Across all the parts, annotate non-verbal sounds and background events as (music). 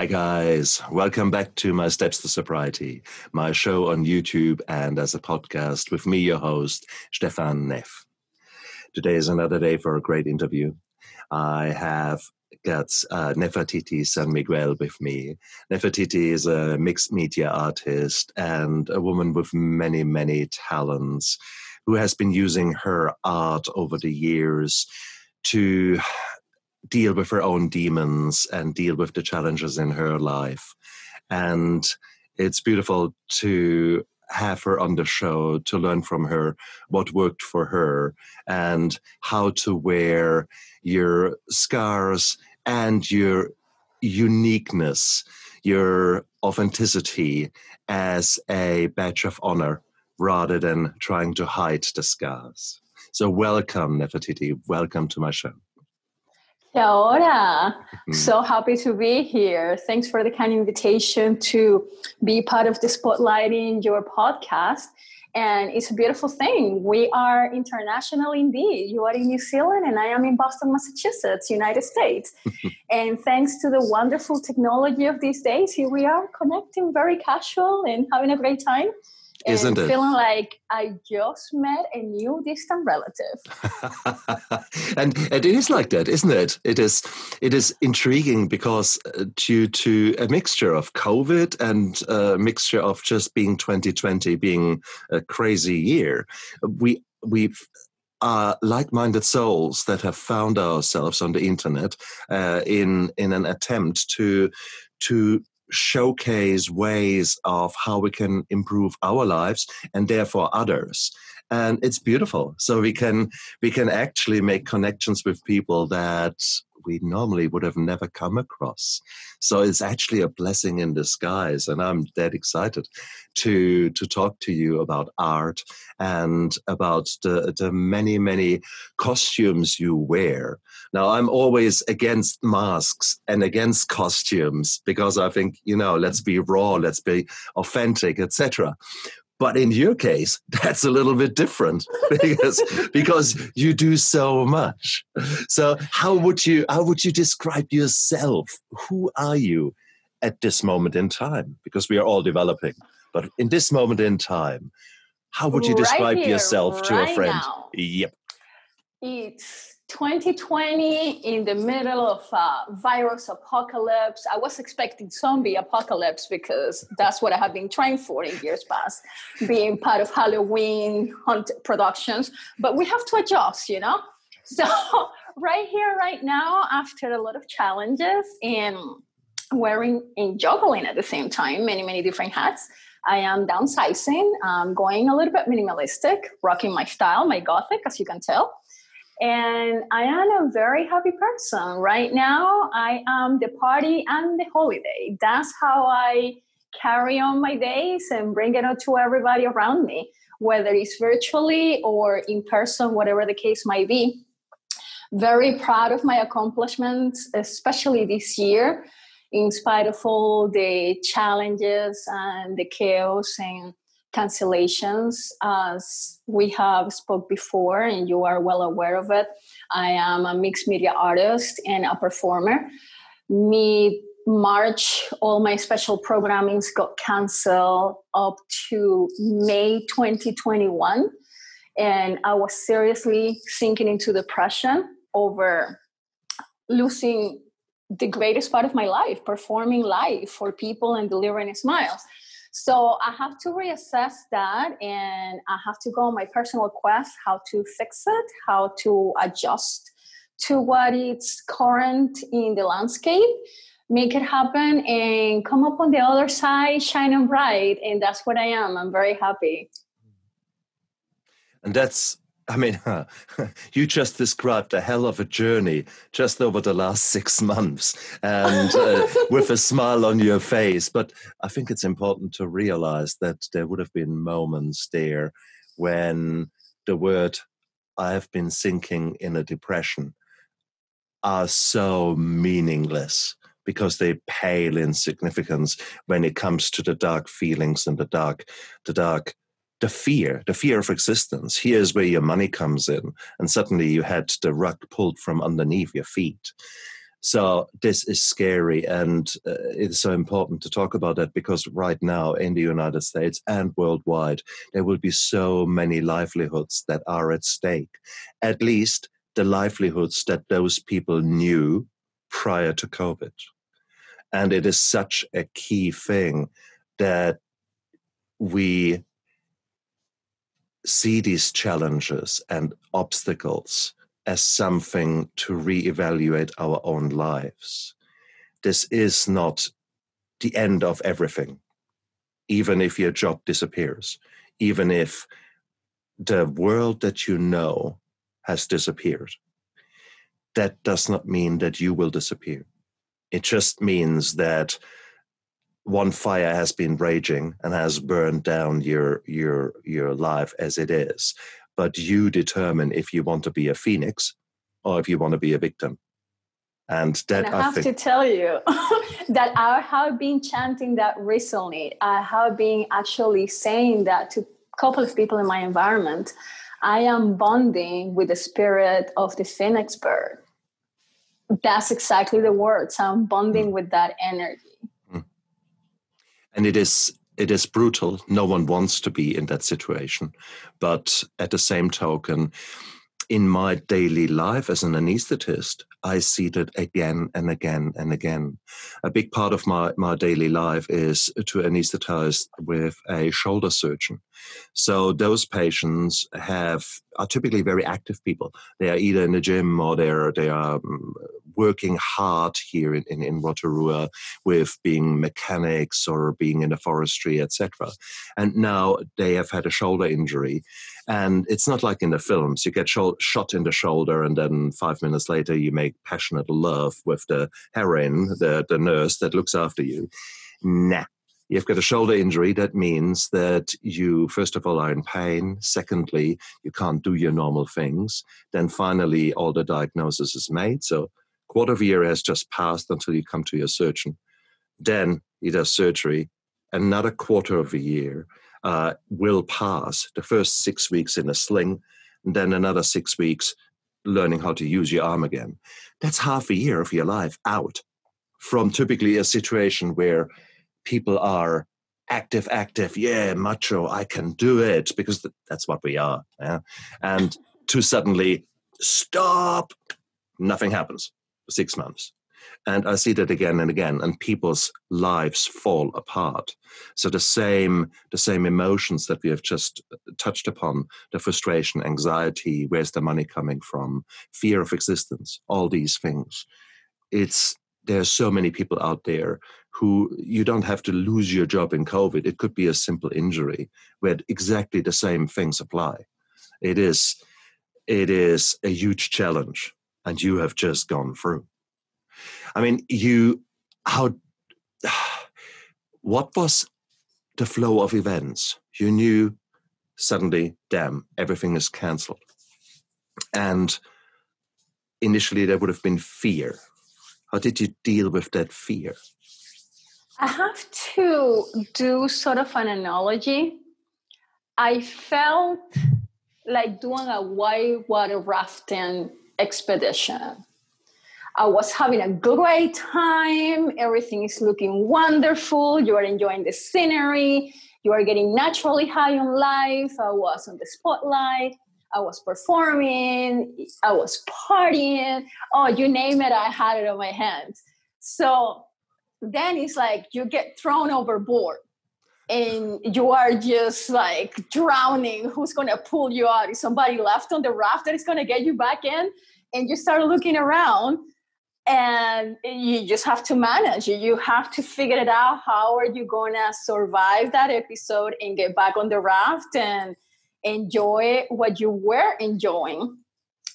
Hi, guys. Welcome back to my Steps to Sobriety, my show on YouTube and as a podcast with me, your host, Stephan Neff. Today is another day for a great interview. I have got uh, Nefertiti San Miguel with me. Nefertiti is a mixed media artist and a woman with many, many talents who has been using her art over the years to deal with her own demons and deal with the challenges in her life. And it's beautiful to have her on the show to learn from her what worked for her and how to wear your scars and your uniqueness, your authenticity as a badge of honor rather than trying to hide the scars. So, welcome, Nefertiti. Welcome to my show. Kia ora. Mm-hmm. So happy to be here. Thanks for the kind invitation to be part of the spotlighting your podcast. And it's a beautiful thing. We are international indeed. You are in New Zealand and I am in Boston, Massachusetts, United States. (laughs) and thanks to the wonderful technology of these days, here we are connecting very casual and having a great time. Isn't it? Feeling like I just met a new distant relative. (laughs) and it is like that, isn't it? It is. It is intriguing because uh, due to a mixture of COVID and a mixture of just being 2020 being a crazy year, we we've are like-minded souls that have found ourselves on the internet uh, in in an attempt to to showcase ways of how we can improve our lives and therefore others. And it's beautiful. So we can we can actually make connections with people that we normally would have never come across. So it's actually a blessing in disguise, and I'm dead excited to to talk to you about art and about the the many many costumes you wear. Now I'm always against masks and against costumes because I think you know let's be raw, let's be authentic, etc. But in your case, (laughs) that's a little bit different (laughs) because because you do so much. So how would you how would you describe yourself? Who are you at this moment in time? Because we are all developing. But in this moment in time, how would you describe right here, yourself right to a friend? Now. Yep. It's 2020 in the middle of a virus apocalypse. I was expecting zombie apocalypse because that's what I have been trained for in years past, being part of Halloween hunt productions. But we have to adjust, you know? (laughs) So, right here, right now, after a lot of challenges and wearing and juggling at the same time, many, many different hats. I am downsizing, I'm going a little bit minimalistic, rocking my style, my gothic, as you can tell and I am a very happy person. Right now, I am the party and the holiday. That's how I carry on my days and bring it out to everybody around me, whether it's virtually or in person, whatever the case might be. Very proud of my accomplishments, especially this year, in spite of all the challenges and the chaos and cancellations as we have spoke before and you are well aware of it. I am a mixed media artist and a performer. Mid march all my special programmings got canceled up to may 2021 and i was seriously sinking into depression over losing the greatest part of my life performing live for people and delivering smiles so I have to reassess that and I have to go on my personal quest how to fix it, how to adjust to what is current in the landscape, make it happen and come up on the other side shining bright. And that's what I am. I'm very happy. And that's I mean, (laughs) you just described a hell of a journey just over the last six months and uh, (laughs) with a smile on your face. But I think it's important to realize that there would have been moments there when the word I have been sinking in a depression are so meaningless because they pale in significance when it comes to the dark feelings and the dark the dark the fear, the fear of existence. Here's where your money comes in. And suddenly you had the rug pulled from underneath your feet. So this is scary, and uh, it's so important to talk about that because right now in the United States and worldwide, there will be so many livelihoods that are at stake. At least the livelihoods that those people knew prior to COVID. And it is such a key thing that we see these challenges and obstacles as something to reevaluate our own lives. This is not the end of everything, even if your job disappears, even if the world that you know has disappeared. That does not mean that you will disappear. It just means that one fire has been raging and has burned down your your your life as it is but you determine if you want to be a phoenix or if you want to be a victim. And that and I have I to tell you (laughs) that I have been chanting that recently. I have been actually saying that to a couple of people in my environment. I am bonding with the spirit of the phoenix bird. That's exactly the words. I'm bonding mm. with that energy. And it is it is brutal. No one wants to be in that situation. But at the same token, in my daily life as an anesthetist, I see that again and again and again. A big part of my, my daily life is to anesthetize with a shoulder surgeon. So those patients have are typically very active people. They are either in the gym or they're they are um, working hard here in, in, in Rotorua with being mechanics or being in the forestry, etc. And now they have had a shoulder injury and it's not like in the films, you get shot in the shoulder, and then five minutes later, you make passionate love with the heroine, the, the nurse that looks after you. Nah. You've got a shoulder injury. That means that you, first of all, are in pain. Secondly, you can't do your normal things. Then finally, all the diagnosis is made. So, quarter of a year has just passed until you come to your surgeon. Then he does surgery. Another quarter of a year uh, will pass the first six weeks in a sling, and then another six weeks learning how to use your arm again. That's half a year of your life out from typically a situation where people are active, active, yeah, macho, I can do it, because that's what we are. Yeah? And to suddenly stop, nothing happens for six months. And I see that again and again, and people's lives fall apart. So the same, the same emotions that we have just uh, touched upon, the frustration, anxiety, where's the money coming from, fear of existence, all these things. It's there's so many people out there who you don't have to lose your job in COVID. It could be a simple injury where exactly the same things apply. It is it is a huge challenge and you have just gone through. I mean, you, how, (sighs) what was the flow of events? You knew suddenly, damn, everything is cancelled. And initially, there would have been fear. How did you deal with that fear? I have to do sort of an analogy. I felt like doing a whitewater rafting expedition. I was having a great time. Everything is looking wonderful. You are enjoying the scenery. You are getting naturally high on life. I was on the spotlight. I was performing. I was partying. Oh, you name it, I had it on my hands. So then it's like you get thrown overboard and you are just like drowning. Who's going to pull you out? Is somebody left on the raft that is going to get you back in? And you start looking around and you just have to manage you have to figure it out how are you going to survive that episode and get back on the raft and enjoy what you were enjoying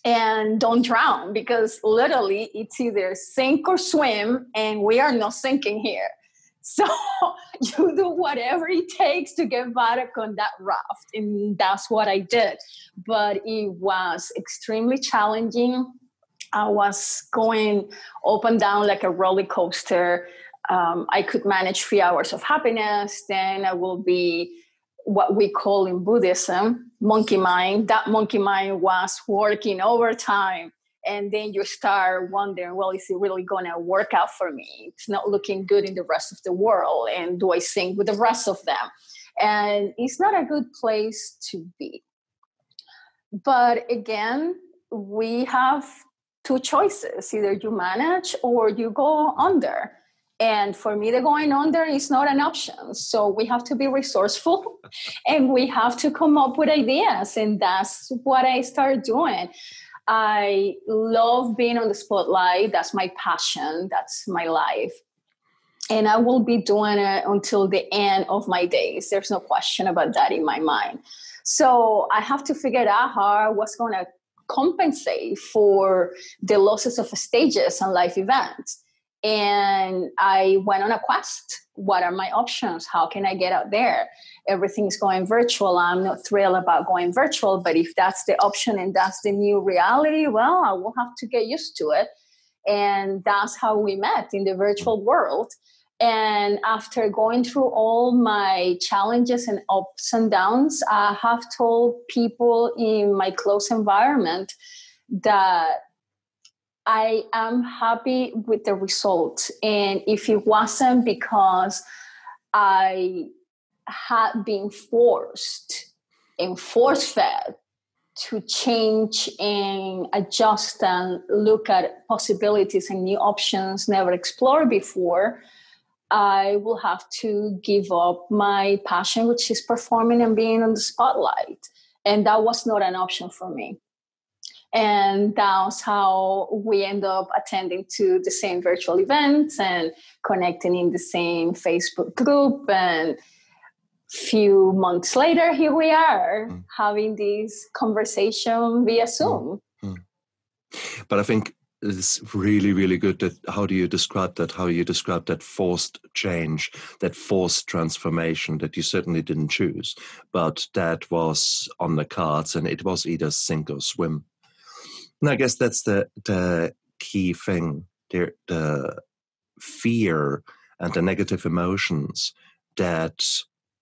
and don't drown because literally it's either sink or swim and we are not sinking here (laughs) so you do whatever it takes to get back on that raft and that's what i did but it was extremely challenging I was going up and down like a roller coaster. Um, I could manage three hours of happiness. Then I will be what we call in Buddhism monkey mind. That monkey mind was working overtime. And then you start wondering well is it really going to work out for me? It's not looking good in the rest of the world and do i sing with the rest of them? And it's not a good place to be. But again we have two choices. Either you manage or you go under and for me the going under is not an option so we have to be resourceful (laughs) and we have to come up with ideas and that's what i started doing I love being on the spotlight. That's my passion. That's my life. And I will be doing it until the end of my days. There's no question about that in my mind. So I have to figure out how what's going to compensate for the losses of stages and life events. And I went on a quest. What are my options? How can I get out there? Everything's going virtual. I'm not thrilled about going virtual, but if that's the option and that's the new reality, well, I will have to get used to it. And that's how we met in the virtual world. And after going through all my challenges and ups and downs, I have told people in my close environment that I am happy with the result. And if it wasn't because I had been forced and force fed to change and adjust and look at possibilities and new options never explored before, I will have to give up my passion, which is performing and being on the spotlight. And that was not an option for me and that's how we end up attending to the same virtual events and connecting in the same facebook group and few months later here we are mm. having this conversation via zoom mm. Mm. but i think it's really really good that how do you describe that how you describe that forced change that forced transformation that you certainly didn't choose but that was on the cards and it was either sink or swim and I guess that's the the key thing. The, the fear and the negative emotions that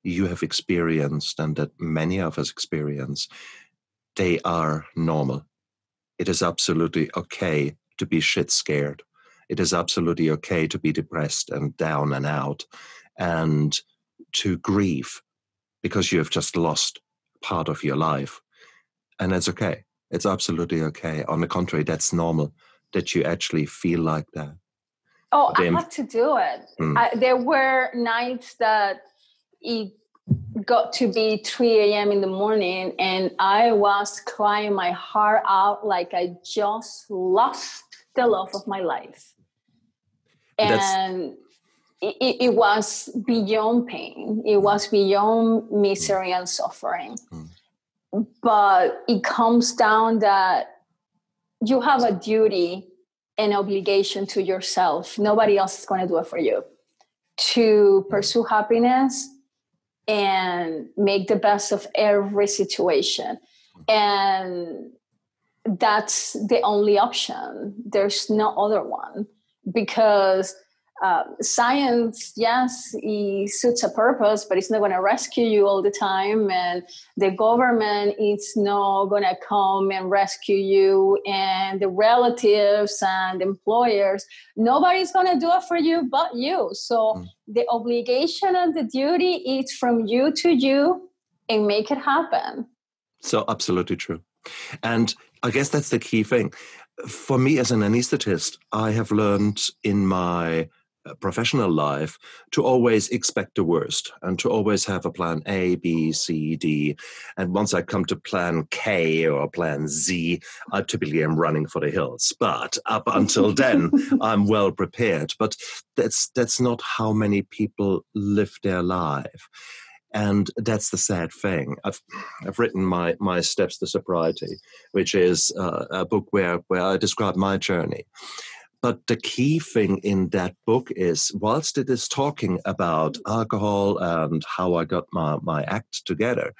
you have experienced and that many of us experience, they are normal. It is absolutely okay to be shit scared. It is absolutely okay to be depressed and down and out and to grieve because you have just lost part of your life. And that's okay. It's absolutely okay. On the contrary, that's normal that you actually feel like that. Oh, I had to do it. Mm. I, there were nights that it got to be 3 a.m. in the morning and I was crying my heart out like I just lost the love of my life. And it, it, was beyond pain, it was beyond misery and suffering. Mm but it comes down that you have a duty and obligation to yourself. Nobody else is going to do it for you. To pursue happiness and make the best of every situation. And that's the only option. There's no other one because uh, science, yes, it suits a purpose, but it's not going to rescue you all the time. And the government is not going to come and rescue you. And the relatives and employers, nobody's going to do it for you but you. So mm. the obligation and the duty is from you to you and make it happen. So, absolutely true. And I guess that's the key thing. For me as an anesthetist, I have learned in my professional life to always expect the worst and to always have a plan A, B, C, D. And once I come to plan K or plan Z, I typically am running for the hills. But up until (laughs) then, I'm well prepared. But that's that's not how many people live their life. And that's the sad thing. I've I've written my my steps to sobriety, which is uh, a book where where I describe my journey. But the key thing in that book is, whilst it is talking about mm. alcohol and how I got my, my act together,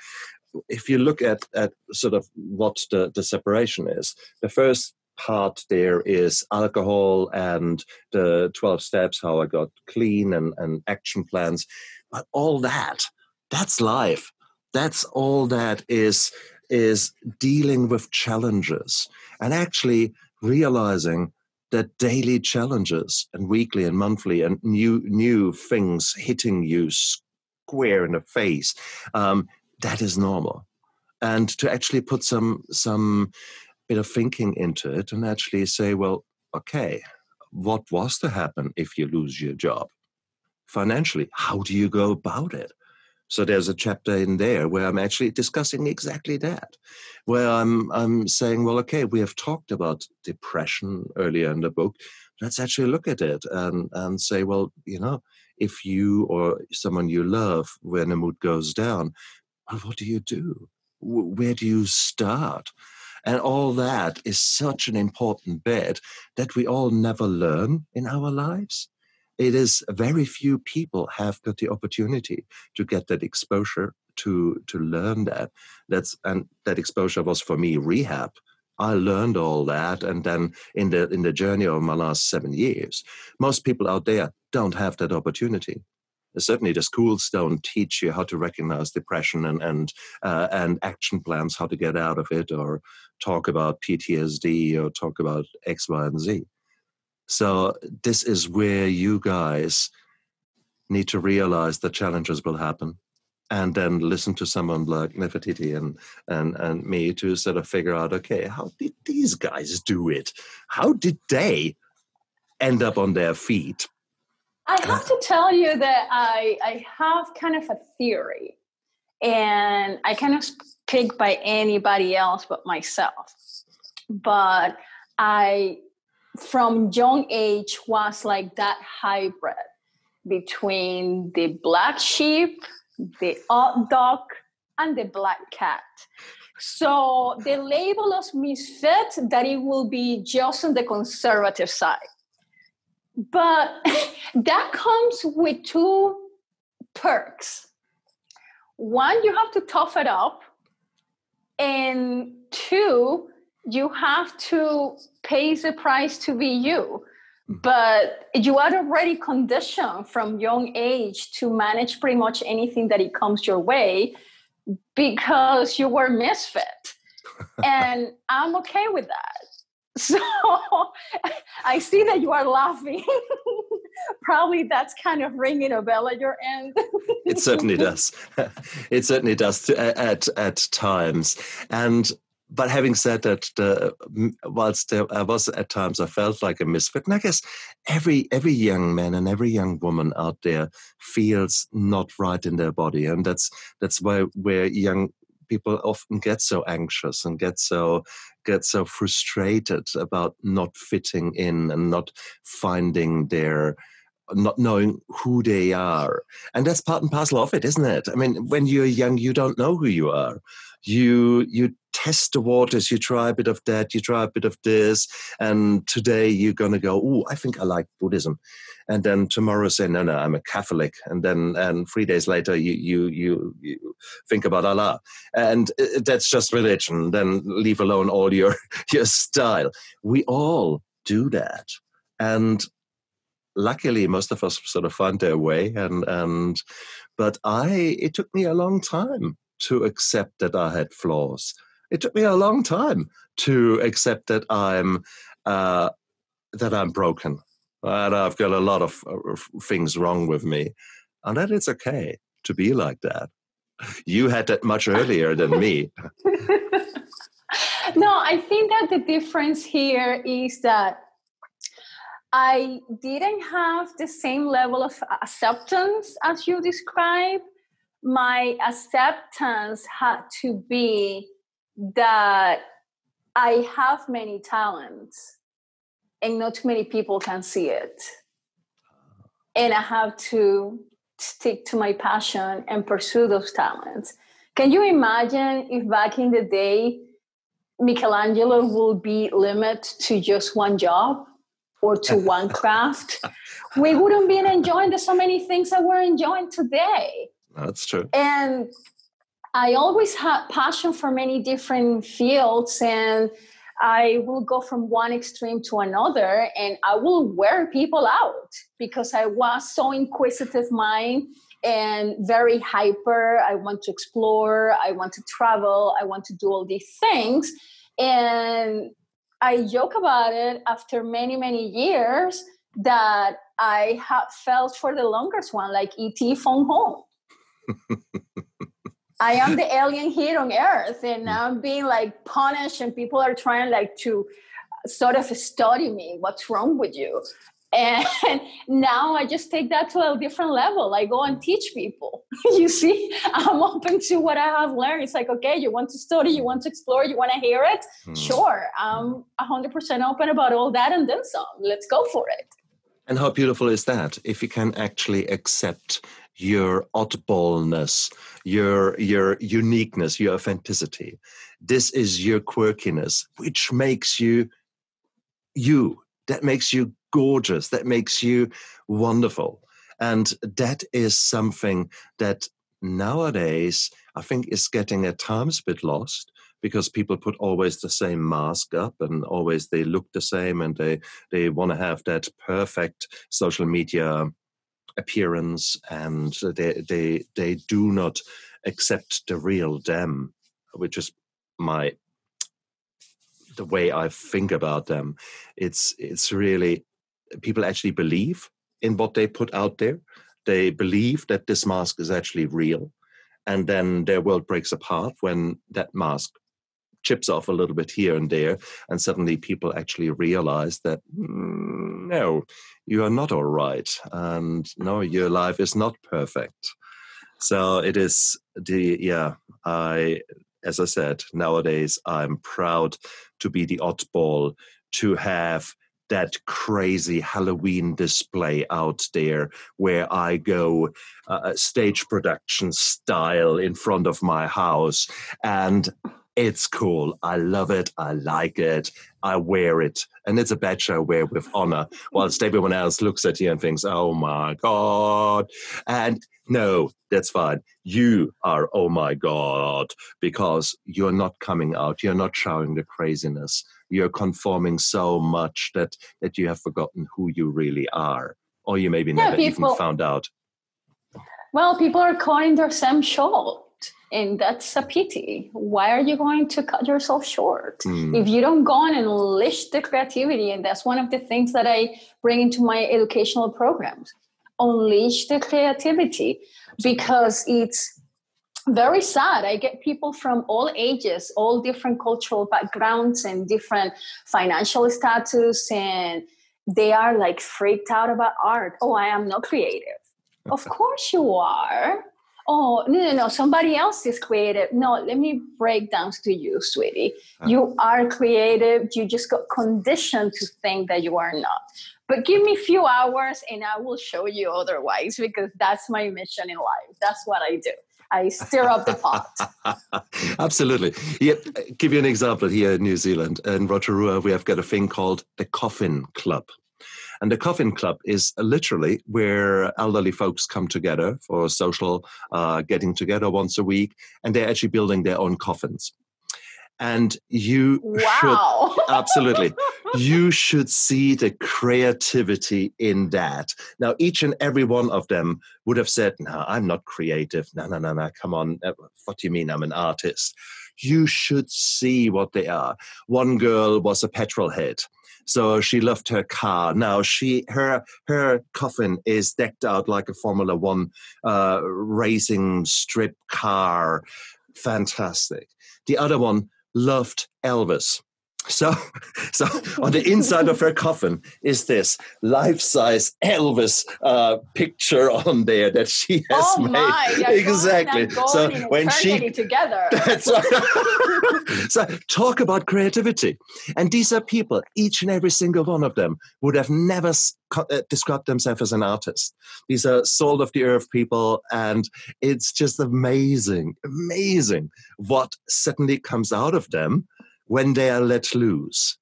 if you look at, at sort of what the, the separation is, the first part there is alcohol and the 12 steps, how I got clean and, and action plans. But all that, that's life. That's all that is is dealing with challenges. And actually, realizing that daily challenges and weekly and monthly and new new things hitting you square in the face. Um, that is normal. And to actually put some some bit of thinking into it and actually say well okay what was to happen if you lose your job? Financially how do you go about it so there's a chapter in there where I'm actually discussing exactly that, where I'm I'm saying, well, okay, we have talked about depression earlier in the book. Let's actually look at it and and say, well, you know, if you or someone you love, when the mood goes down, well, what do you do? Where do you start? And all that is such an important bit that we all never learn in our lives it is very few people have got the opportunity to get that exposure to to learn that. That's and that exposure was for me rehab. I learned all that and then in the in the journey of my last seven years most people out there don't have that opportunity. Certainly the schools don't teach you how to recognize depression and and uh, and action plans how to get out of it or talk about ptsd or talk about x y and z so this is where you guys need to realize that challenges will happen and then listen to someone like Nefertiti and, and, and me to sort of figure out, okay, how did these guys do it? How did they end up on their feet? I have to tell you that I, I have kind of a theory and I cannot speak by anybody else but myself. But I from young age was like that hybrid between the black sheep, the odd dog, and the black cat. So the label of misfit that it will be just on the conservative side. But (laughs) that comes with two perks. One, you have to tough it up. And two, you have to pay the price to be you mm. but you are already conditioned from young age to manage pretty much anything that it comes your way because you were misfit. (laughs) And i'm okay with that. (laughs) So (laughs) i see that you are laughing. Probably that's kind of ringing a bell at your end. It certainly does. It certainly does at at times. And but having said that, the, whilst there, I was at times I felt like a misfit, and I guess every every young man and every young woman out there feels not right in their body, and that's that's why where young people often get so anxious and get so get so frustrated about not fitting in and not finding their not knowing who they are. And that's part and parcel of it, isn't it? I mean, when you're young, you don't know who you are. You you test the waters, you try a bit of that, you try a bit of this, and today you're gonna go, oh, I think I like Buddhism. And then tomorrow say, no, no, I'm a Catholic. And then and three days later you you you, you think about Allah. And uh, that's just religion. Then leave alone all your (laughs) your style. We all do that. And luckily most of us sort of find their way and and but i it took me a long time to accept that i had flaws it took me a long time to accept that i'm uh, that i'm broken and i've got a lot of uh, things wrong with me and that it's okay to be like that you had that much earlier than me (laughs) no i think that the difference here is that I didn't have the same level of acceptance as you describe. My acceptance had to be that I have many talents and not too many people can see it. And I have to stick to my passion and pursue those talents. Can you imagine if back in the day, Michelangelo would be limited to just one job? or to one (laughs) craft, we wouldn't be enjoying the so many things that we're enjoying today. That's true. And I always had passion for many different fields and I will go from one extreme to another and I will wear people out because I was so inquisitive mind and very hyper. I want to explore, I want to travel, I want to do all these things. And I joke about it after many, many years that I have felt for the longest one, like ET phone home. I am the alien here on Earth, and mm. I'm being like punished, and people are trying like to sort of study me. What's wrong with you? And (laughs) now I just take that to a different level. I go and teach people. (laughs) you see, I'm open to what I have learned. It's like, okay, you want to study, you want to explore, you want to hear it? Hmm. Sure. I'm 100% open about all that and then some. Let's go for it. And how beautiful is that if you can actually accept your oddballness, your your uniqueness, your authenticity. This is your quirkiness, which makes you you. That makes you gorgeous. That makes you wonderful. And that is something that nowadays I think is getting at times a bit lost because people put always the same mask up and always they look the same and they they want to have that perfect social media appearance and they they they do not accept the real them which is my the way i think about them. It's it's really people actually believe in what they put out there. They believe that this mask is actually real and then their world breaks apart when that mask chips off a little bit here and there, and suddenly people actually realize that mm, no, you are not all right, and no, your life is not perfect. So it is the yeah. I, as I said, nowadays I'm proud to be the oddball to have that crazy Halloween display out there where I go uh, stage production style in front of my house and it's cool. I love it. I like it. I wear it. And it's a badge I wear with honor, whilst (laughs) everyone else looks at you and thinks, oh my God. And no, that's fine. You are, oh my God, because you're not coming out. You're not showing the craziness. You're conforming so much that, that you have forgotten who you really are. Or you maybe yeah, never people, even found out. Well, people are calling their Sam Shaw and that's a pity. Why are you going to cut yourself short? Mm. if you don't go on and unleash the creativity and that's one of the things that i bring into my educational programs unleash the creativity. Because it's very sad. I get people from all ages all different cultural backgrounds and different financial status and they are like freaked out about art. Oh i am not creative. Of (laughs) course you are oh no no no somebody else is creative no let me break down to you sweetie uh-huh. you are creative you just got conditioned to think that you are not but give me a few hours and i will show you otherwise because that's my mission in life that's what i do I stir up the pot. (laughs) Absolutely. Yeah, give you an example here in New Zealand. In Rotorua, we have got a thing called the Coffin Club. And the Coffin Club is literally where elderly folks come together for social uh, getting together once a week, and they're actually building their own coffins. And you wow. should (laughs) absolutely, you should see the creativity in that. Now, each and every one of them would have said, "No, I'm not creative. No, no, no, no. Come on. What do you mean? I'm an artist." You should see what they are. One girl was a petrol head so she left her car. Now she her her coffin is decked out like a Formula One uh, racing strip car. Fantastic. The other one loved Elvis. So, so on the inside of her coffin is this life-size Elvis uh, picture on there that she has oh made. My, exactly. So when she together, (laughs) that's right. so talk about creativity, and these are people. Each and every single one of them would have never uh, described themselves as an artist. These are salt of the earth people, and it's just amazing, amazing what suddenly comes out of them when they are let loose.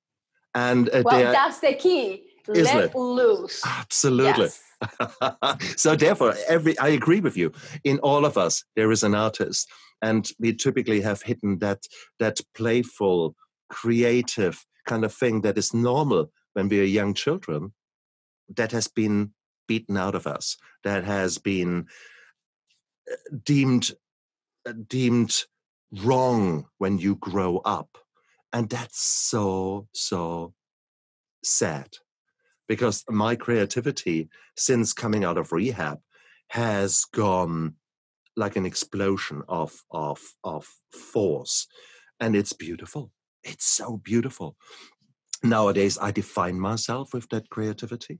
And uh, well, that's the key. Let it? loose. Absolutely. Yes. (laughs) so therefore, every I agree with you. In all of us, there is an artist, and we typically have hidden that that playful, creative kind of thing that is normal when we are young children. That has been beaten out of us. That has been uh, deemed uh, deemed wrong when you grow up And that's so, so sad because my creativity since coming out of rehab has gone like an explosion of of of force. And it's beautiful. It's so beautiful. Nowadays i define myself with that creativity.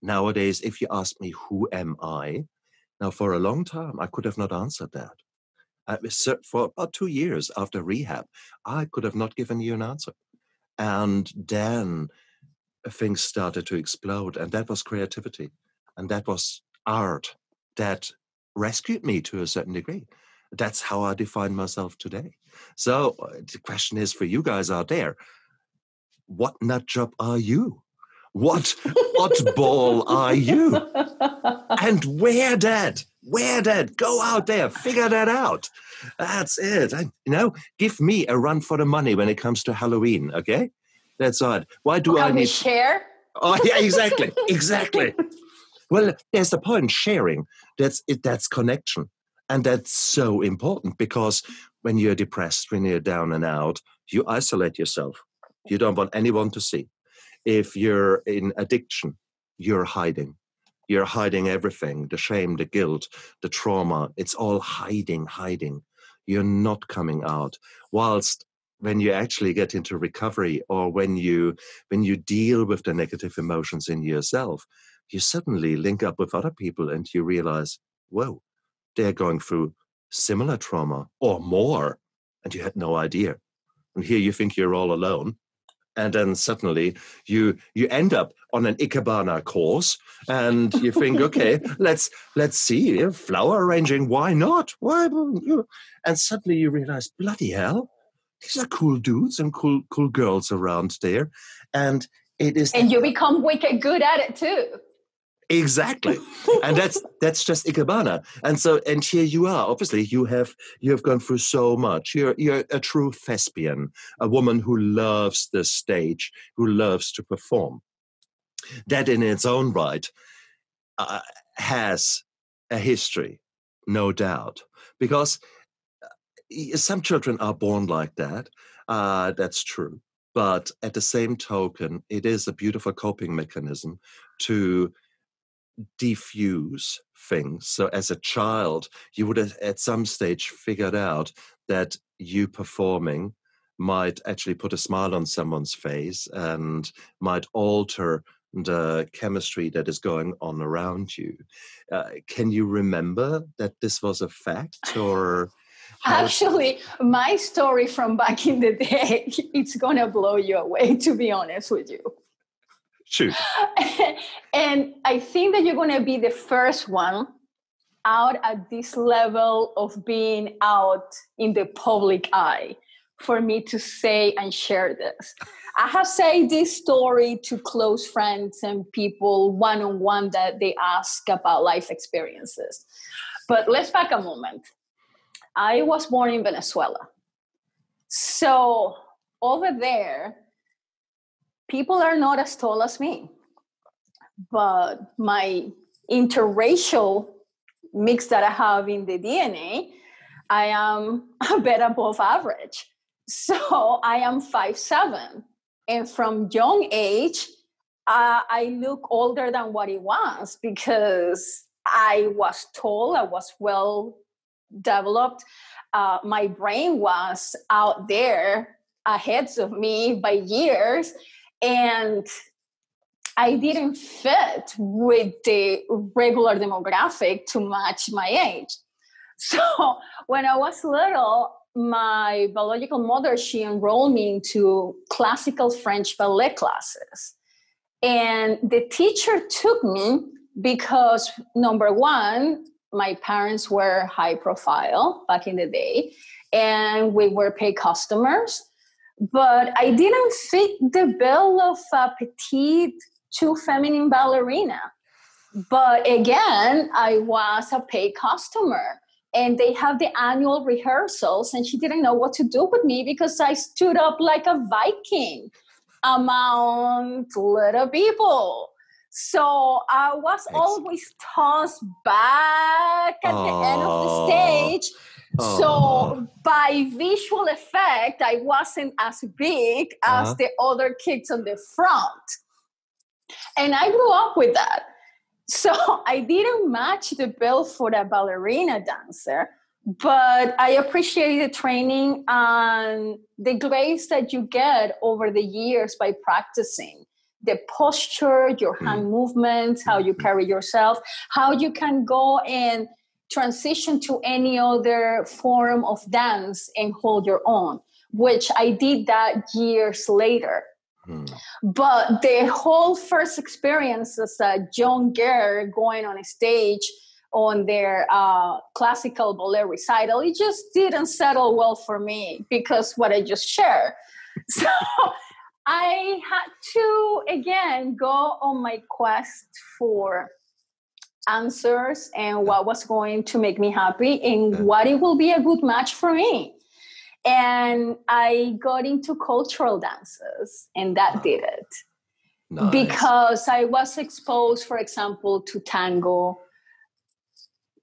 Nowadays if you ask me who am i? Now for a long time i could have not answered that for about two years after rehab i could have not given you an answer and then things started to explode and that was creativity and that was art that rescued me to a certain degree. That's how I define myself today. So uh, the question is for you guys out there, what nut job are you? What oddball are you? And where that? Where that? Go out there, figure that out. That's it. I, you know, give me a run for the money when it comes to Halloween. Okay, that's odd. Why do I need share? Oh yeah, exactly, exactly. Well, there's the point sharing. That's it. That's connection, and that's so important because when you're depressed, when you're down and out, you isolate yourself. You don't want anyone to see. If you're in addiction, you're hiding. You're hiding everything the shame, the guilt, the trauma. It's all hiding, hiding. You're not coming out. Whilst when you actually get into recovery or when you when you deal with the negative emotions in yourself you suddenly link up with other people and you realize, whoa, they're going through similar trauma or more, and you had no idea. And here you think you're all alone. And then suddenly you you end up on an ikebana course, and you think, (laughs) okay, let's let's see flower arranging. Why not? Why? And suddenly you realize, bloody hell, these are cool dudes and cool cool girls around there, and it is. And you become wicked good at it too. Exactly. and that's that's just Ikebana. And so and here you are. Obviously you have you have gone through so much. You're you're a true thespian, a woman who loves the stage, who loves to perform. That in its own right uh, has a history, no doubt. Because uh, some children are born like that. Uh, that's true. But at the same token, it is a beautiful coping mechanism to defuse things. So, as a child, you would have at some stage figured out that you performing might actually put a smile on someone's face and might alter the chemistry that is going on around you. Uh, can you remember that this was a fact or? (laughs) Actually, my story from back in the (laughs) day, it's going to blow you away, to be honest with you. Shoot. (laughs) and I think that you're going to be the first one out at this level of being out in the public eye for me to say and share this. I have said this story to close friends and people one on one that they ask about life experiences. But let's back a moment. I was born in Venezuela. So over there, people are not as tall as me, but my interracial mix that I have in the DNA, I am (laughs) a bit above average. So I am five seven, and from young age, uh, I look older than what it was because I was tall, I was well developed. Uh, my brain was out there ahead of me by years and I didn't fit with the regular demographic to match my age. (laughs) So when I was little, my biological mother she enrolled me into classical French ballet classes. And the teacher took me because number one, my parents were high profile back in the day, and we were paid customers but I didn't fit the bill of a petite, too feminine ballerina. But again, I was a paid customer and they have the annual rehearsals and she didn't know what to do with me because I stood up like a Viking among little people. So I was always tossed back at Aww. the end of the stage Oh. So by visual effect, I wasn't as big as uh-huh. the other kids on the front. And I grew up with that. So (laughs) I didn't match the bill for a ballerina dancer, but I appreciate the training and the grace that you get over the years by practicing the posture, your hand movements, how you carry yourself, how you can go and transition to any other form of dance and hold your own, which I did that years later. Hmm. But the whole first experience as a young girl going on a stage on their uh, classical ballet recital, it just didn't settle well for me because what I just shared. (laughs) So I had to again go on my quest for answers and what was going to make me happy and what it will be a good match for me. And I got into cultural dances and that did it. Nice. Because I was exposed, for example, to tango,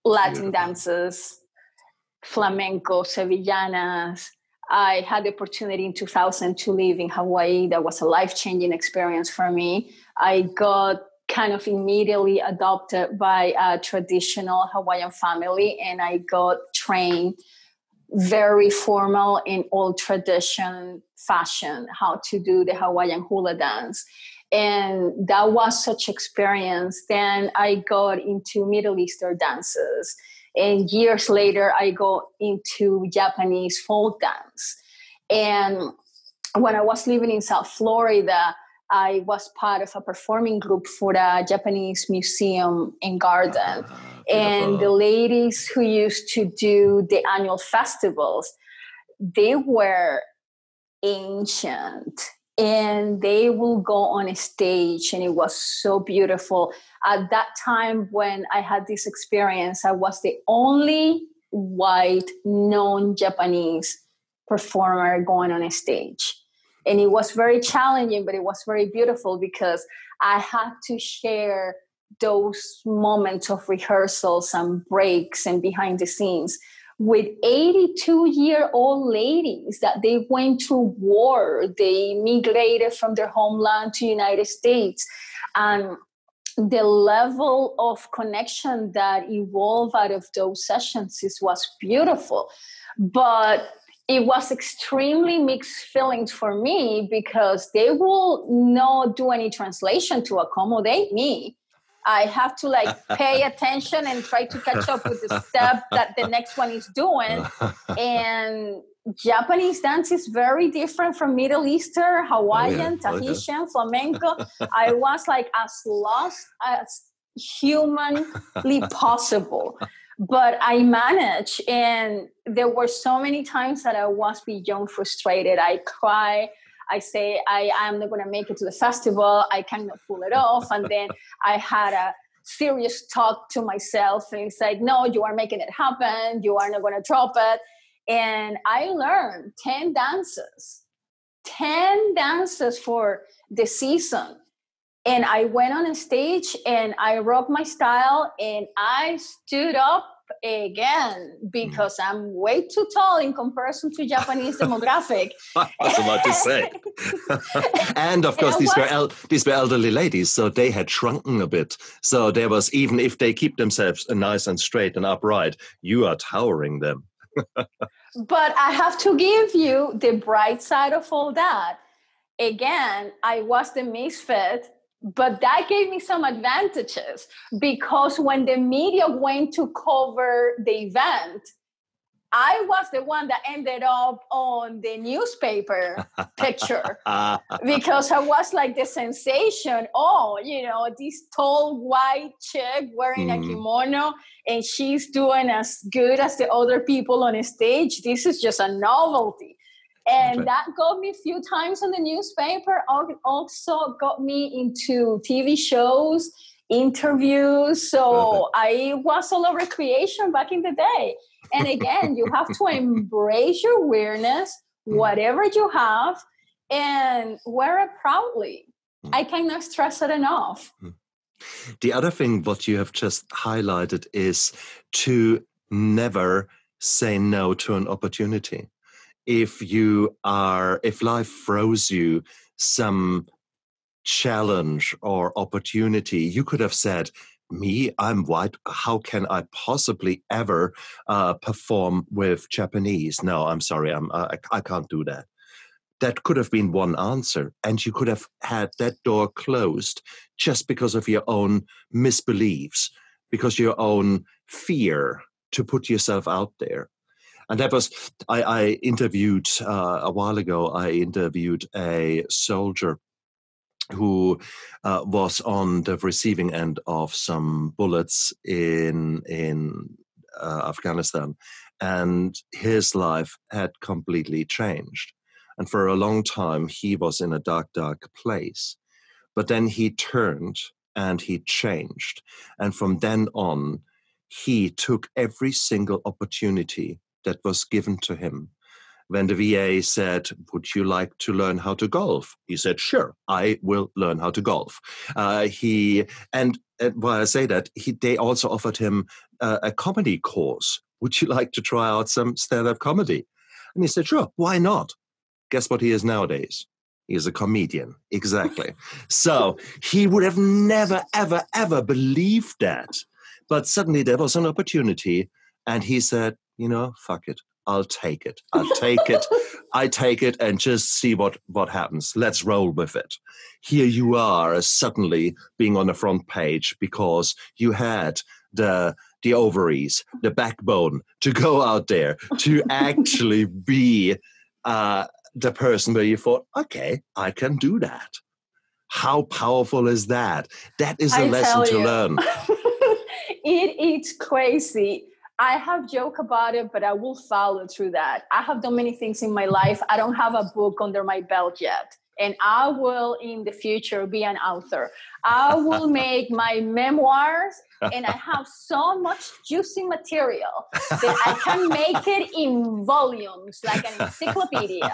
Latin Beautiful. dances, flamenco, sevillanas, I had the opportunity in 2000 to live in Hawaii. That was a life changing experience for me. I got kind of immediately adopted by a traditional Hawaiian family and I got trained very formal in old tradition fashion how to do the Hawaiian hula dance. And that was such experience. Then I got into Middle Eastern dances. And years later, I go into Japanese folk dance. And when I was living in South Florida, I was part of a performing group for the Japanese Museum and Garden. Uh, and the ladies who used to do the annual festivals, they were ancient and they will go on a stage and it was so beautiful. At that time when i had this experience i was the only white non-japanese performer going on a stage and it was very challenging but it was very beautiful because i had to share those moments of rehearsals and breaks and behind the scenes with 82 year old ladies that they went to war. They migrated from their homeland to united states. And the level of connection that evolved out of those sessions is, was beautiful. But it was extremely mixed feelings for me because they will not do any translation to accommodate me I have to like (laughs) pay attention and try to catch up with the step that the next one is doing. (laughs) And Japanese dance is very different from Middle Eastern, Hawaiian, oh, yeah. Oh, Tahitian, flamenco. I was like as lost as humanly possible. But I managed, and there were so many times that I was beyond frustrated. I cry. I say I am not going to make it to the festival. I cannot pull it off. And then I had a serious talk to myself, and it's like, no, you are making it happen. You are not going to drop it. And I learned 10 dances, 10 dances for the season. And I went on a stage and I rocked my style and I stood up again because mm. I'm way too tall in comparison to Japanese (laughs) demographic. I was about to say. (laughs) and of course, and these was, were el- these were elderly ladies, so they had shrunken a bit. So there was even if they keep themselves nice and straight and upright, you are towering them. but I have to give you the bright side of all that. Again, I was the misfit but that gave me some advantages because when the media went to cover the event i was the one that ended up on the newspaper picture (laughs) because i was like the sensation. Oh you know this tall white chick wearing mm. a kimono and she's doing as good as the other people on stage. This is just a novelty and that got me a few times on the newspaper also got me into tv shows interviews so i was all over creation back in the day and again you have to embrace your weirdness mm. whatever you have and wear it proudly mm. i cannot stress it enough mm. the other thing what you have just highlighted is to never say no to an opportunity. If you are, if life throws you some challenge or opportunity, you could have said, me, I'm white. How can I possibly ever uh, perform with Japanese? No, I'm sorry, I'm, I, I can't do that. That could have been one answer, and you could have had that door closed just because of your own misbeliefs, because your own fear to put yourself out there. And that was, I, I interviewed uh, a while ago, I interviewed a soldier who uh, was on the receiving end of some bullets in in uh, Afghanistan, and his life had completely changed. And for a long time, he was in a dark, dark place. But then he turned and he changed, and from then on, he took every single opportunity that was given to him when the VA said, Would you like to learn how to golf? He said, Sure, I will learn how to golf. Uh, he, and, and while I say that, he, they also offered him uh, a comedy course. Would you like to try out some stand up comedy? And he said, Sure, why not? Guess what he is nowadays? He is a comedian. Exactly. so he would have never, ever, ever believed that. But suddenly there was an opportunity, and he said, You know, fuck it. I'll take it. I'll take it. (laughs) I take it and just see what what happens. Let's roll with it. Here you are, suddenly being on the front page because you had the the ovaries, the backbone to go out there to (laughs) actually be uh, the person where you thought, okay, I can do that. How powerful is that? That is a I lesson to learn. it, (laughs) it is crazy I have joked about it, but I will follow through that. I have done many things in my life. I don't have a book under my belt yet. And I will in the future be an author. I will (laughs) make my memoirs, and I have so much juicy material that I can make it in volumes like an encyclopedia.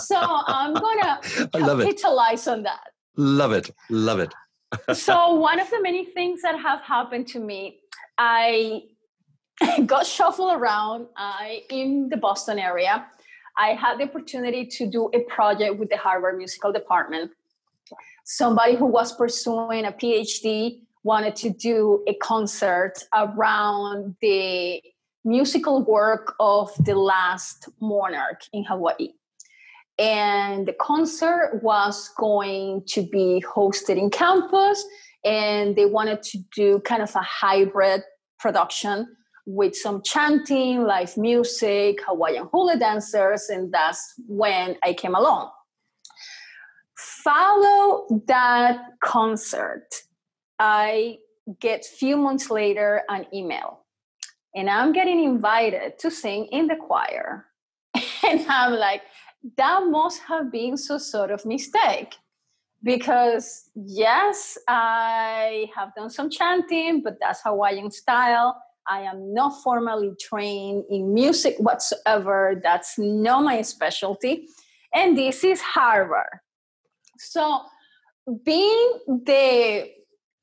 So I'm gonna capitalize on that. Love it. Love it. (laughs) so one of the many things that have happened to me, I (laughs) got shuffled around uh, in the Boston area. I had the opportunity to do a project with the Harvard Musical Department. Somebody who was pursuing a PhD wanted to do a concert around the musical work of the last monarch in Hawaii. And the concert was going to be hosted in campus, and they wanted to do kind of a hybrid production with some chanting, live music, Hawaiian hula dancers, and that's when I came along. Follow that concert. I get few months later an email, and I'm getting invited to sing in the choir. (laughs) And I'm like, that must have been some sort of mistake because yes, I have done some chanting, but that's Hawaiian style. I am not formally trained in music whatsoever. That's not my specialty. And this is Harvard. So, being the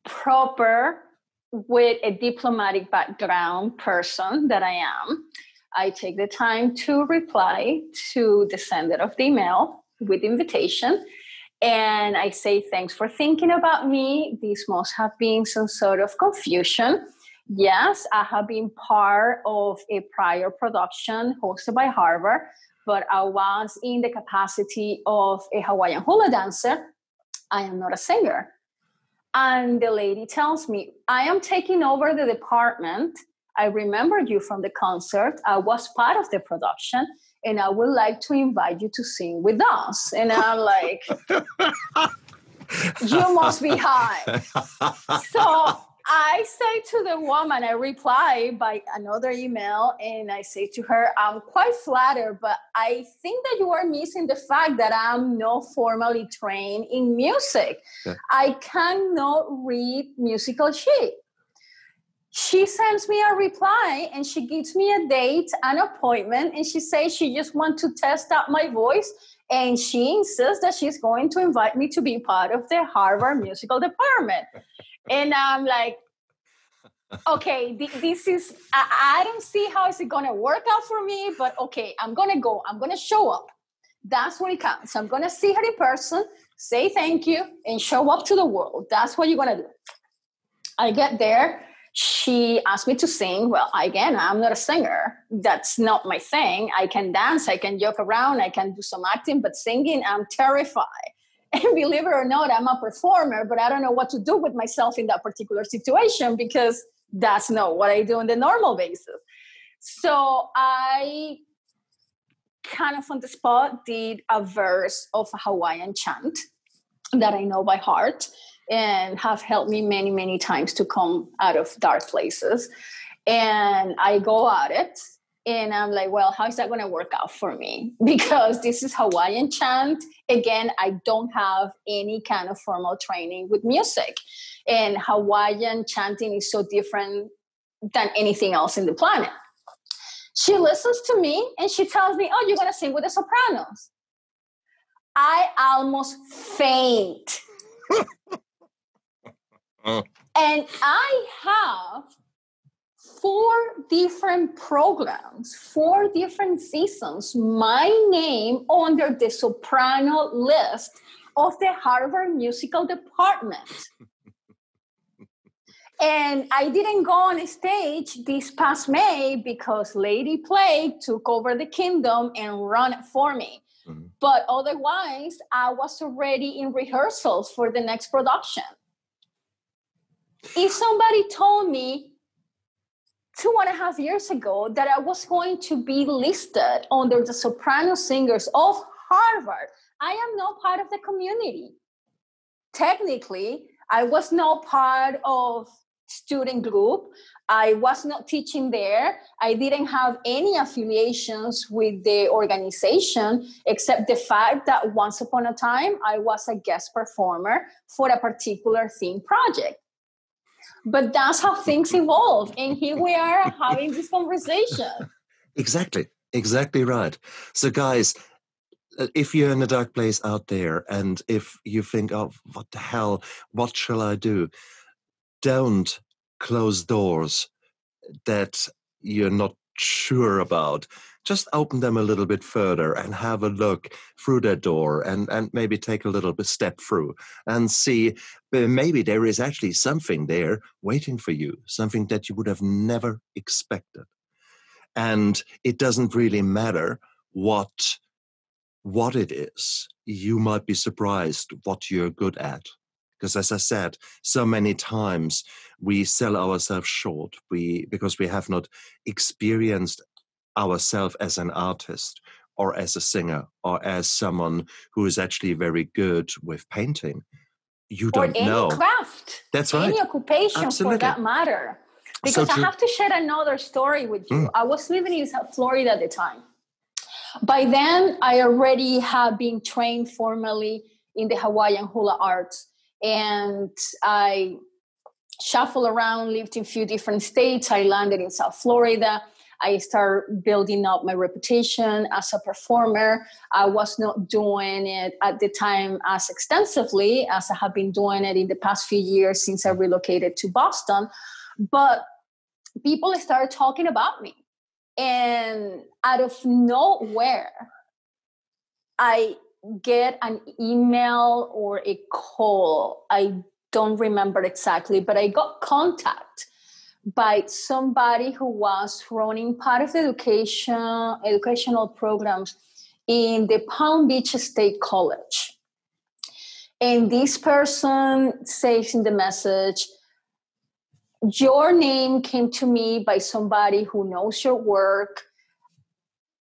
proper, with a diplomatic background person that I am, I take the time to reply to the sender of the email with invitation. And I say, thanks for thinking about me. This must have been some sort of confusion yes, I have been part of a prior production hosted by Harvard, but I was in the capacity of a Hawaiian hula dancer. I am not a singer. And the lady tells me, I am taking over the department. I remember you from the concert. I was part of the production, and I would like to invite you to sing with us. And I'm like, (laughs) you must be high. (laughs) So I say to the woman, I reply by another email and I say to her, I'm quite flattered, but I think that you are missing the fact that I'm not formally trained in music. Yeah. I cannot read musical sheet. She sends me a reply and she gives me a date, an appointment, and she says she just wants to test out my voice and she insists that she's going to invite me to be part of the Harvard musical department. (laughs) And I'm like, okay, this is, I, don't see how is it going to work out for me, but okay, I'm going to go. I'm going to show up. That's what it counts. I'm going to see her in person, say thank you, and show up to the world. That's what you're going to do. I get there. She asked me to sing. Well, again, I'm not a singer. That's not my thing. I can dance, I can joke around, I can do some acting, but singing, I'm terrified. And believe it or not, I'm a performer, but I don't know what to do with myself in that particular situation because that's not what I do on the normal basis. So I kind of on the spot did a verse of a Hawaiian chant that I know by heart and have helped me many, many times to come out of dark places. And I go at it and I'm like, well, how is that going to work out for me? (laughs) Because this is Hawaiian chant. Again, I don't have any kind of formal training with music. And Hawaiian chanting is so different than anything else in the planet. She listens to me and she tells me, oh, you're going to sing with the sopranos. I almost faint. (laughs) and I have four different programs, four different seasons, my name under the soprano list of the Harvard Musical Department. (laughs) and I didn't go on stage this past May because Lady Plague took over the kingdom and run it for me. Mm-hmm. But otherwise, I was already in rehearsals for the next production. If somebody told me two and a half years ago that I was going to be listed under the soprano singers of Harvard. I am not part of the community. Technically, I was not part of student group. I was not teaching there. I didn't have any affiliations with the organization except the fact that once upon a time I was a guest performer for a particular theme project. But that's how things evolve. And here we are having this conversation. (laughs) Exactly. Exactly right. So, guys, uh, if you're in a dark place out there and if you think, oh, what the hell, what shall I do? Don't close doors that you're not sure about just open them a little bit further and have a look through that door and, and maybe take a little bit step through and see uh, maybe there is actually something there waiting for you, something that you would have never expected. And it doesn't really matter what what it is. You might be surprised what you're good at. Because as I said, so many times we sell ourselves short we because we have not experienced ourselves as an artist or as a singer or as someone who is actually very good with painting. You don't or know. craft. That's right. Any occupation Absolutely. for that matter. Because so I have to share another story with you. Mm. I was living in South Florida at the time. By then, I already had been trained formally in the Hawaiian hula arts. And I shuffled around, lived in a few different states. I landed in South Florida. I started building up my reputation as a performer. I was not doing it at the time as extensively as I have been doing it in the past few years since I relocated to Boston. But people started talking about me. And out of nowhere, I get an email or a call. I don't remember exactly, but I got contact by somebody who was running part of the education educational programs in the Palm Beach State College. And this person says in the message, Your name came to me by somebody who knows your work.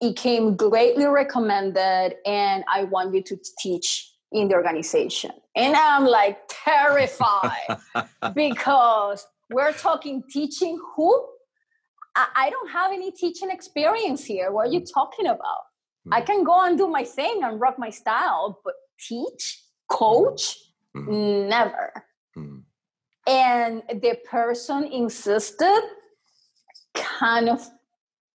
It came greatly recommended, and I want you to teach in the organization. And I'm like terrified (laughs) because we're talking teaching who? I, don't have any teaching experience here. What are you talking about? Mm. I can go and do my thing and rock my style, but teach, coach, mm. never. Mm. And the person insisted, kind of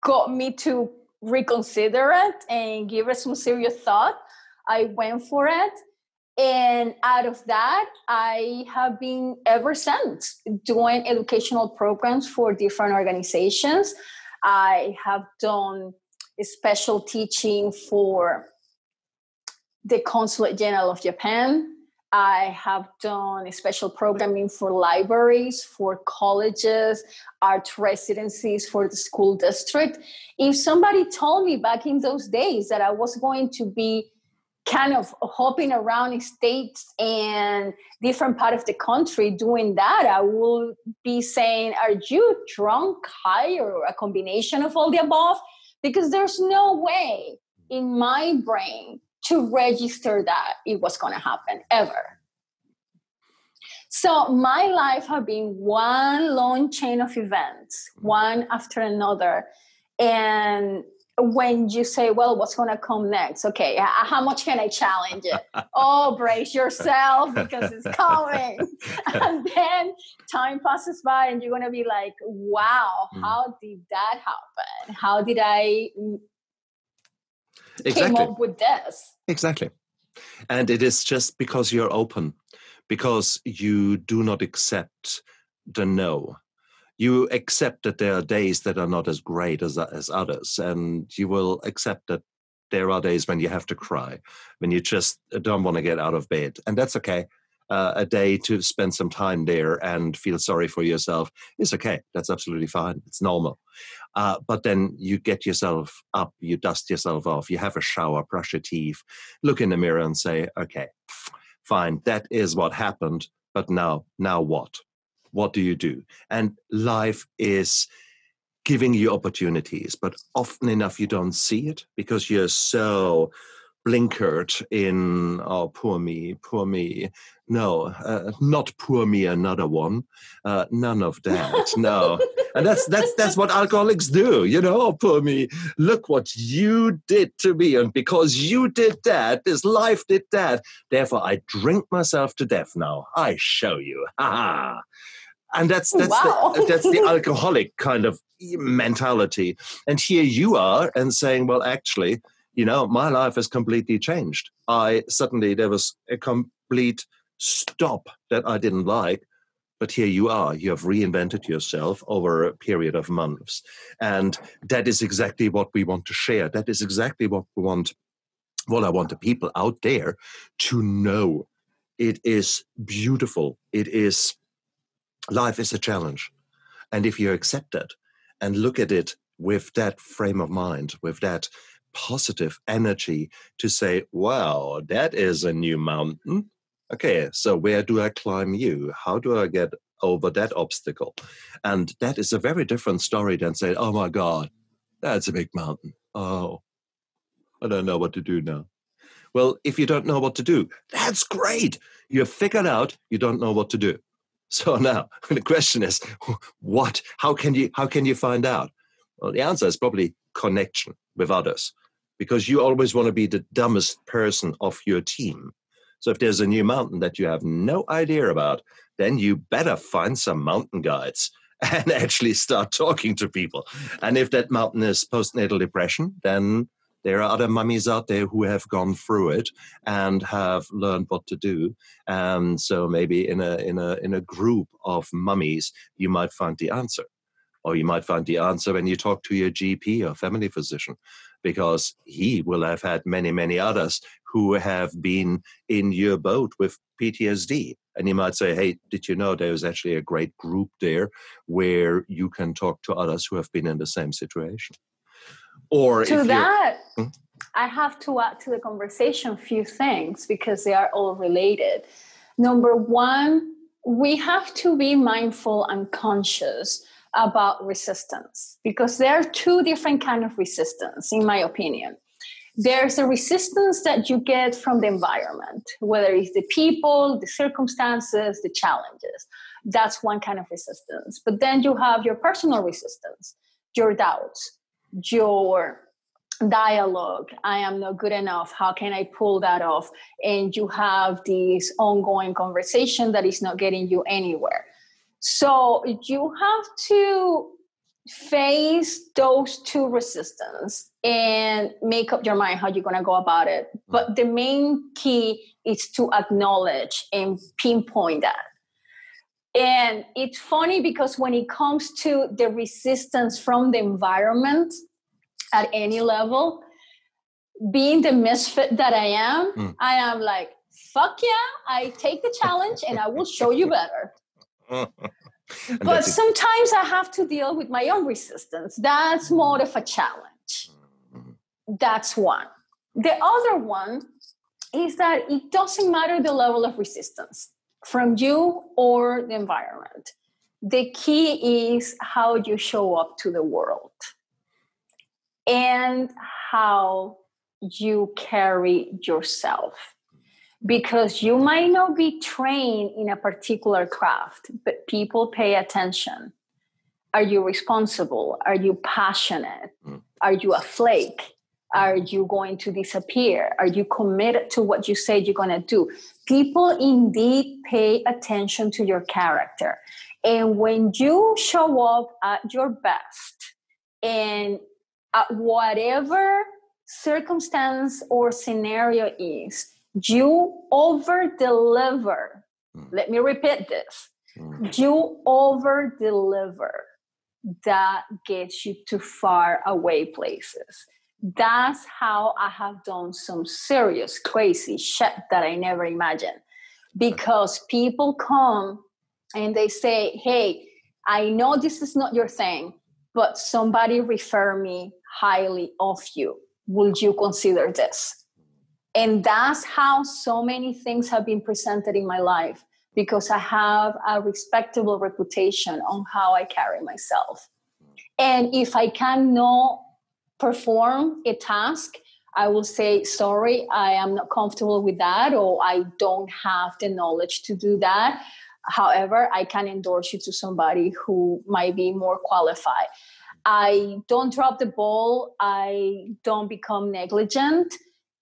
got me to reconsider it and give it some serious thought. I went for it And out of that, I have been ever since doing educational programs for different organizations. I have done special teaching for the Consulate General of Japan. I have done special programming for libraries, for colleges, art residencies for the school district. If somebody told me back in those days that I was going to be kind of hopping around states and different part of the country doing that, I will be saying, Are you drunk, high, or a combination of all the above? Because there's no way in my brain to register that it was going to happen ever. So my life have been one long chain of events, one after another. And when you say, well, what's going to come next? Okay, how much can I challenge it? (laughs) oh, brace yourself because it's coming. (laughs) and then time passes by and you're going to be like, wow, mm. how did that happen? How did I exactly. came up with this? Exactly. And it is just because you're open, because you do not accept the no you accept that there are days that are not as great as as others, and you will accept that there are days when you have to cry, when you just don't want to get out of bed, and that's okay. Uh, a day to spend some time there and feel sorry for yourself is okay. That's absolutely fine. It's normal. Uh, but then you get yourself up, you dust yourself off, you have a shower, brush your teeth, look in the mirror and say, okay, fine, that is what happened. But now, now what? What do you do? And life is giving you opportunities, but often enough you don't see it because you're so blinkered in oh poor me poor me. No uh, not poor me another one. Uh, none of that no. And that's that's that's what alcoholics do you know oh, poor me look what you did to me and because you did that this life did that therefore i drink myself to death now i show you. Ha ha and that's that's wow. the, that's the uh, (laughs) alcoholic kind of mentality. And here you are, and saying, well, actually, you know, my life has completely changed. I suddenly there was a complete stop that I didn't like. But here you are, you have reinvented yourself over a period of months. And that is exactly what we want to share. That is exactly what we want, what I want the people out there to know. It is beautiful. It is life is a challenge. And if you accept it and look at it with that frame of mind, with that positive energy to say, wow, that is a new mountain. Okay, so where do I climb you? How do I get over that obstacle? And that is a very different story than saying, oh my God, that's a big mountain. Oh, I don't know what to do now. Well, if you don't know what to do, that's great. You've figured out you don't know what to do. So now (laughs) the question is, (laughs) what? How can you how can you find out? Well, the answer is probably connection with others, because you always want to be the dumbest person of your team. So if there's a new mountain that you have no idea about, then you better find some mountain guides (laughs) and actually start talking to people. And if that mountain is postnatal depression, then there are other mummies out there who have gone through it and have learned what to do. And so maybe in a in a in a group of mummies, you might find the answer. Or you might find the answer when you talk to your GP or family physician, because he will have had many, many others who have been in your boat with PTSD. And you might say, hey, did you know there's actually a great group there where you can talk to others who have been in the same situation? Or to that, hmm? I have to add to the conversation a few things because they are all related. Number one, we have to be mindful and conscious about resistance because there are two different kind of resistance in my opinion there's a resistance that you get from the environment whether it's the people the circumstances the challenges that's one kind of resistance but then you have your personal resistance your doubts your dialogue. I am not good enough. How can i pull that off? And you have this ongoing conversation that is not getting you anywhere. So you have to face those two resistance and make up your mind how you're going to go about it. But the main key is to acknowledge and pinpoint that and it's funny because when it comes to the resistance from the environment at any level being the misfit that i am mm. i am like fuck yeah i take the challenge and i will show you better (laughs) but sometimes I have to deal with my own resistance. That's mm-hmm. more of a challenge. Mm-hmm. That's one. The other one is that it doesn't matter the level of resistance from you or the environment. The key is how you show up to the world and how you carry yourself because you might not be trained in a particular craft, but people pay attention. Are you responsible? Are you passionate? Mm. Are you a flake? Are you going to disappear? Are you committed to what you said you're going to do? People indeed pay attention to your character. And when you show up at your best and at whatever circumstance or scenario is, you over deliver. Mm. Let me repeat this. Mm. You over deliver. That gets you to far away places. That's how I have done some serious, crazy shit that I never imagined. Because people come and they say, Hey, I know this is not your thing, but somebody refer me highly of you. Would you consider this? And that's how so many things have been presented in my life because I have a respectable reputation on how I carry myself. And if I can cannot perform a task, I will say, sorry, I am not comfortable with that, or I don't have the knowledge to do that. However, I can endorse you to somebody who might be more qualified. I don't drop the ball, I don't become negligent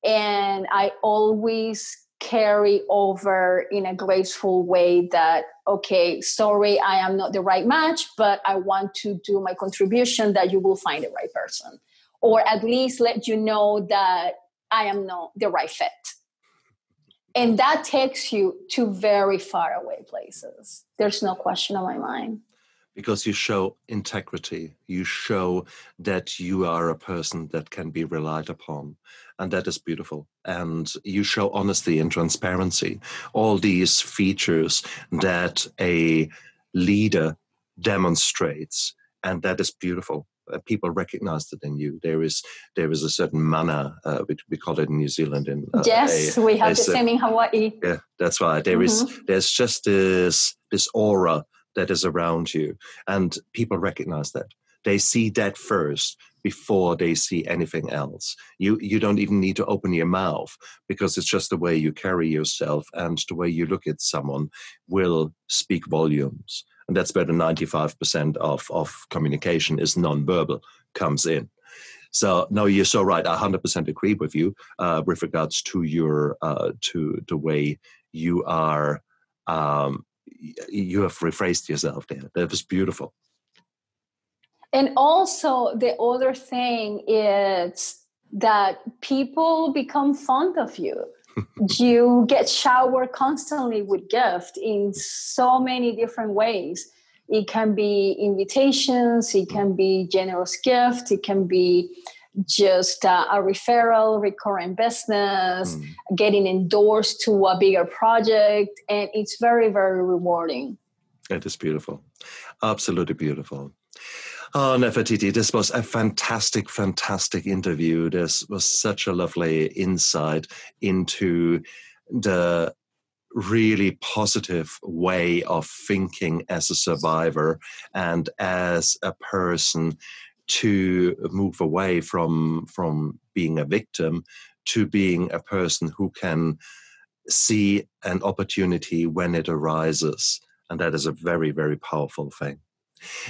and I always carry over in a graceful way that okay sorry i am not the right match but i want to do my contribution that you will find the right person or at least let you know that i am not the right fit. And that takes you to very far away places. There's no question on my mind. Because you show integrity. You show that you are a person that can be relied upon. And that is beautiful. And you show honesty and transparency. All these features that a leader demonstrates and that is beautiful people recognize it in you there is there is a certain mana uh, we, we, call it in new zealand in uh, yes a, we have the same in hawaii. Yeah that's right There mm-hmm. is there's just this this aura that is around you and people recognize that. They see that first before they see anything else. You you don't even need to open your mouth because it's just the way you carry yourself and the way you look at someone will speak volumes and that's where the 95% of of communication is nonverbal comes in so no you're so right i 100% agree with you uh, with regards to your uh, to the way you are um, you have rephrased yourself there. That was beautiful. And also, the other thing is that people become fond of you. You get showered constantly with gift in so many different ways. It can be invitations, it can be generous gift, it can be just uh, a referral, recurring business, mm. getting endorsed to a bigger project. And it's very, very rewarding. It is beautiful. Absolutely beautiful. Oh, Nefertiti, this was a fantastic, fantastic interview. This was such a lovely insight into the really positive way of thinking as a survivor and as a person to move away from from being a victim to being a person who can see an opportunity when it arises and that is a very very powerful thing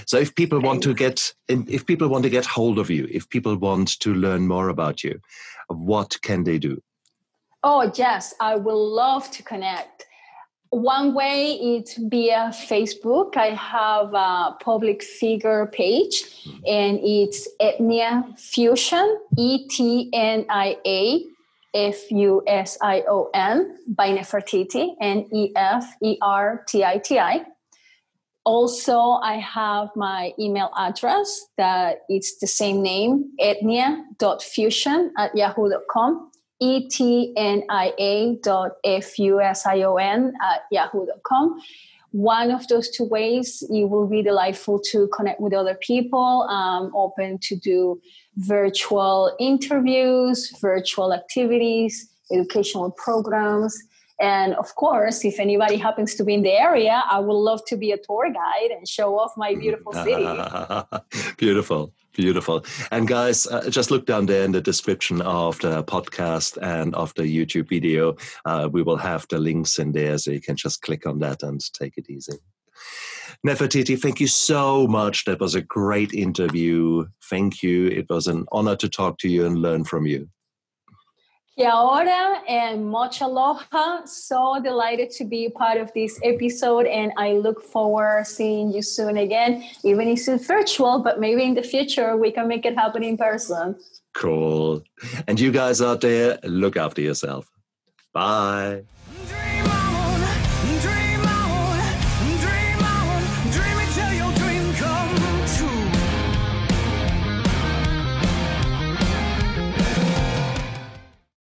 so if people want to get if people want to get hold of you if people want to learn more about you what can they do oh yes i will love to connect one way it's via Facebook. I have a public figure page hmm. and it's Etnia Fusion, E T N I A F U S I O N by Nefertiti, N E F E R T I T I. Also, I have my email address that it's the same name, etnia.fusion at yahoo.com etnia dot f-u-s-i-o-n at yahoo.com one of those two ways it will be delightful to connect with other people. Open to do virtual interviews virtual activities educational programs and of course if anybody happens to be in the area i would love to be a tour guide and show off my beautiful (laughs) city (laughs) beautiful Beautiful. And guys, uh, just look down there in the description of the podcast and of the YouTube video. Uh, we will have the links in there so you can just click on that and take it easy. Nefertiti, thank you so much. That was a great interview. Thank you. It was an honor to talk to you and learn from you. Kia ora and much aloha. So delighted to be part of this episode, and I look forward seeing you soon again, even if it's virtual, but maybe in the future we can make it happen in person. Cool. And you guys out there, look after yourself. Bye.